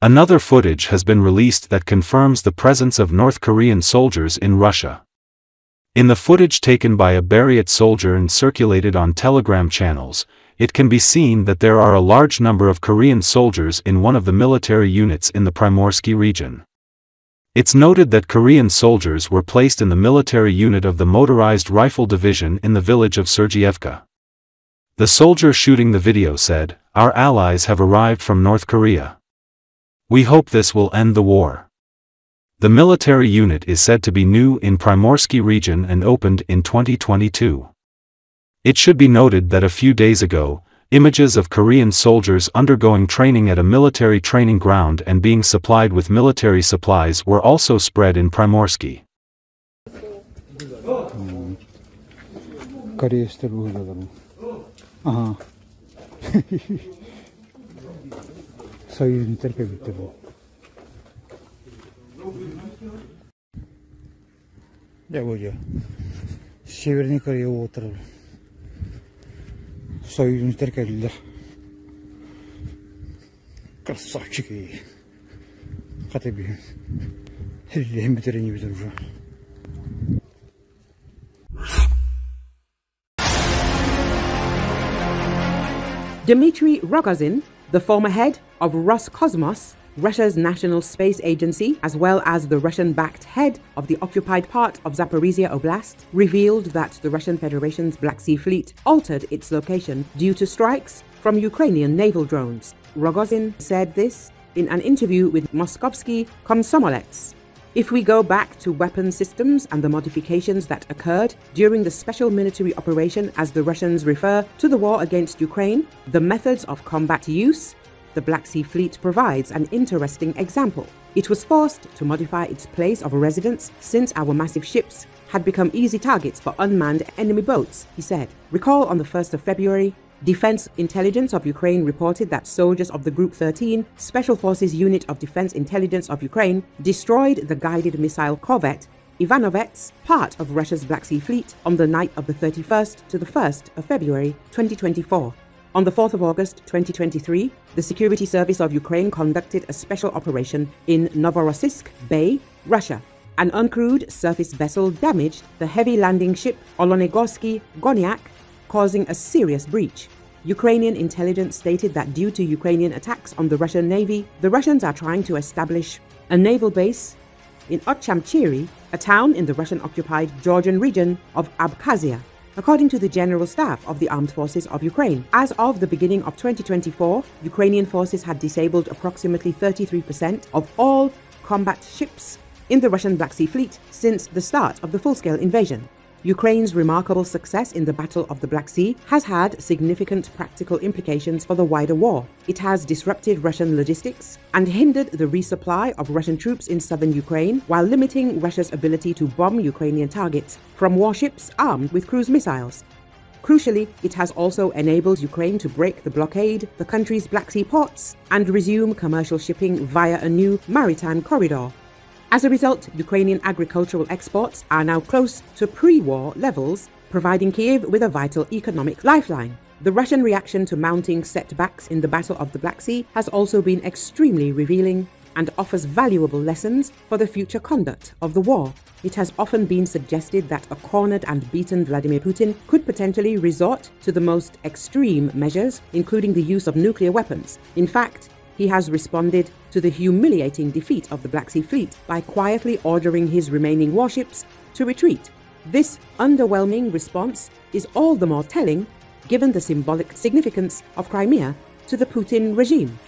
Another footage has been released that confirms the presence of North Korean soldiers in Russia. In the footage taken by a Buryat soldier and circulated on Telegram channels, it can be seen that there are a large number of Korean soldiers in one of the military units in the Primorsky region. It's noted that Korean soldiers were placed in the military unit of the Motorized Rifle Division in the village of Sergeyevka. The soldier shooting the video said, Our allies have arrived from North Korea. We hope this will end the war. The military unit is said to be new in Primorsky region and opened in 2022. It should be noted that a few days ago, images of Korean soldiers undergoing training at a military training ground and being supplied with military supplies were also spread in Primorsky. そういうテレビってもじゃあごじゃシベリニカリオータルそういうテレビだかっさきかてびヘリヘメテレに見てるじゃん Dmitry Rogozin, the former head of Roscosmos, Russia's national space agency, as well as the Russian backed head of the occupied part of Zaporizhia Oblast, revealed that the Russian Federation's Black Sea Fleet altered its location due to strikes from Ukrainian naval drones. Rogozin said this in an interview with Moskovsky Komsomolets, if we go back to weapon systems and the modifications that occurred during the special military operation, as the Russians refer to the war against Ukraine, the methods of combat use, the Black Sea Fleet provides an interesting example. It was forced to modify its place of residence since our massive ships had become easy targets for unmanned enemy boats, he said. Recall on the 1st of February, Defense Intelligence of Ukraine reported that soldiers of the Group 13 Special Forces Unit of Defense Intelligence of Ukraine destroyed the guided missile corvette Ivanovets, part of Russia's Black Sea Fleet, on the night of the 31st to the 1st of February 2024. On the 4th of August 2023, the Security Service of Ukraine conducted a special operation in Novorossiysk Bay, Russia. An uncrewed surface vessel damaged the heavy landing ship Olenegorsky Gornyak causing a serious breach. Ukrainian intelligence stated that due to Ukrainian attacks on the Russian Navy, the Russians are trying to establish a naval base in Otchamchiri, a town in the Russian occupied Georgian region of Abkhazia. According to the General Staff of the Armed Forces of Ukraine, as of the beginning of 2024, Ukrainian forces had disabled approximately 33% of all combat ships in the Russian Black Sea Fleet since the start of the full scale invasion. Ukraine's remarkable success in the Battle of the Black Sea has had significant practical implications for the wider war. It has disrupted Russian logistics and hindered the resupply of Russian troops in southern Ukraine while limiting Russia's ability to bomb Ukrainian targets from warships armed with cruise missiles. Crucially, it has also enabled Ukraine to break the blockade, the country's Black Sea ports, and resume commercial shipping via a new maritime corridor. As a result, Ukrainian agricultural exports are now close to pre war levels, providing Kiev with a vital economic lifeline. The Russian reaction to mounting setbacks in the Battle of the Black Sea has also been extremely revealing and offers valuable lessons for the future conduct of the war. It has often been suggested that a cornered and beaten Vladimir Putin could potentially resort to the most extreme measures, including the use of nuclear weapons. In fact, he has responded to the humiliating defeat of the Black Sea Fleet by quietly ordering his remaining warships to retreat. This underwhelming response is all the more telling given the symbolic significance of Crimea to the Putin regime.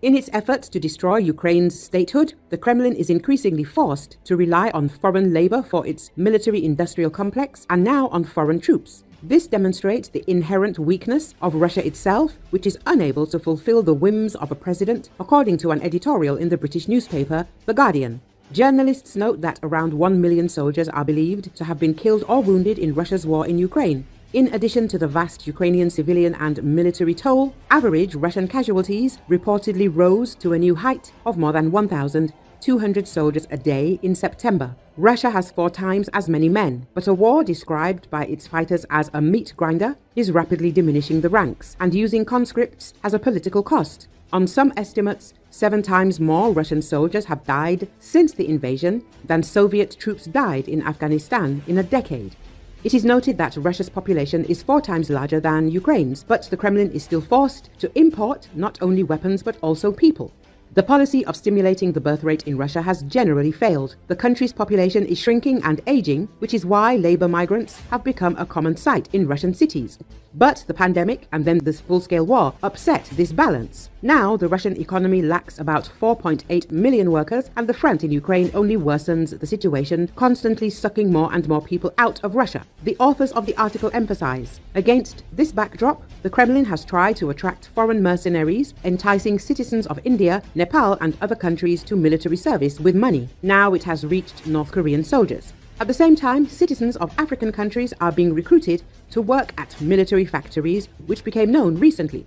In its efforts to destroy Ukraine's statehood, the Kremlin is increasingly forced to rely on foreign labor for its military industrial complex and now on foreign troops. This demonstrates the inherent weakness of Russia itself, which is unable to fulfill the whims of a president, according to an editorial in the British newspaper The Guardian. Journalists note that around 1 million soldiers are believed to have been killed or wounded in Russia's war in Ukraine. In addition to the vast Ukrainian civilian and military toll, average Russian casualties reportedly rose to a new height of more than 1,200 soldiers a day in September. Russia has four times as many men, but a war described by its fighters as a meat grinder is rapidly diminishing the ranks and using conscripts as a political cost. On some estimates, seven times more Russian soldiers have died since the invasion than Soviet troops died in Afghanistan in a decade. It is noted that Russia's population is four times larger than Ukraine's, but the Kremlin is still forced to import not only weapons but also people. The policy of stimulating the birth rate in Russia has generally failed. The country's population is shrinking and aging, which is why labor migrants have become a common sight in Russian cities. But the pandemic and then this full scale war upset this balance. Now, the Russian economy lacks about 4.8 million workers, and the front in Ukraine only worsens the situation, constantly sucking more and more people out of Russia. The authors of the article emphasize against this backdrop, the Kremlin has tried to attract foreign mercenaries, enticing citizens of India, Nepal, and other countries to military service with money. Now it has reached North Korean soldiers. At the same time, citizens of African countries are being recruited to work at military factories, which became known recently.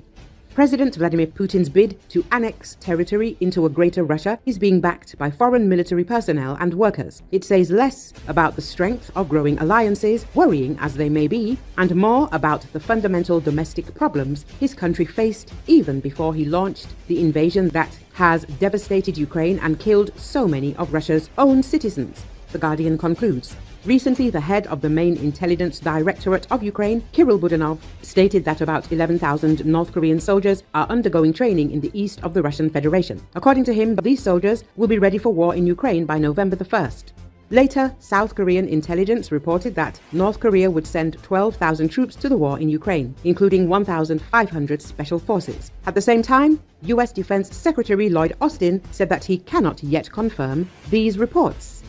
President Vladimir Putin's bid to annex territory into a greater Russia is being backed by foreign military personnel and workers. It says less about the strength of growing alliances, worrying as they may be, and more about the fundamental domestic problems his country faced even before he launched the invasion that has devastated Ukraine and killed so many of Russia's own citizens. The Guardian concludes. Recently, the head of the main intelligence directorate of Ukraine, Kirill Budanov, stated that about 11,000 North Korean soldiers are undergoing training in the east of the Russian Federation. According to him, these soldiers will be ready for war in Ukraine by November the 1st. Later, South Korean intelligence reported that North Korea would send 12,000 troops to the war in Ukraine, including 1,500 special forces. At the same time, US Defense Secretary Lloyd Austin said that he cannot yet confirm these reports.